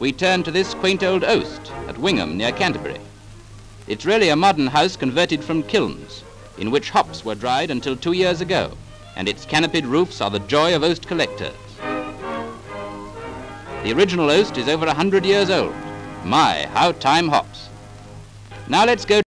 we turn to this quaint old oast at Wingham near Canterbury. It's really a modern house converted from kilns, in which hops were dried until two years ago, and its canopied roofs are the joy of oast collectors. The original oast is over a hundred years old. My, how time hops. Now let's go